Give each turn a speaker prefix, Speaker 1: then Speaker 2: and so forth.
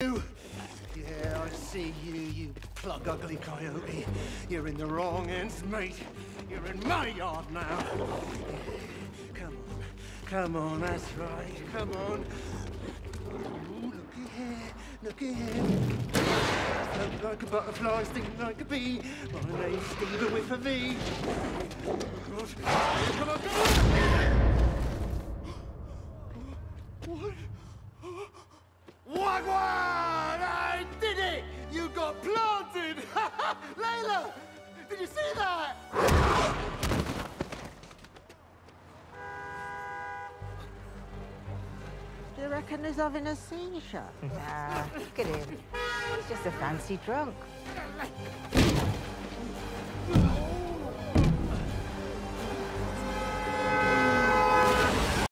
Speaker 1: You. Yeah, I see you, you plug ugly coyote. You're in the wrong ends, mate. You're in my yard now. Come on, come on, that's right. Come on. Ooh, looky here, looky here. Float like a butterfly, sting like a bee. My name's Steven with a V. Come on, come on! What? Layla! Did you see that?
Speaker 2: Do you reckon he's having a seizure? nah, look at him. He's just a fancy drunk.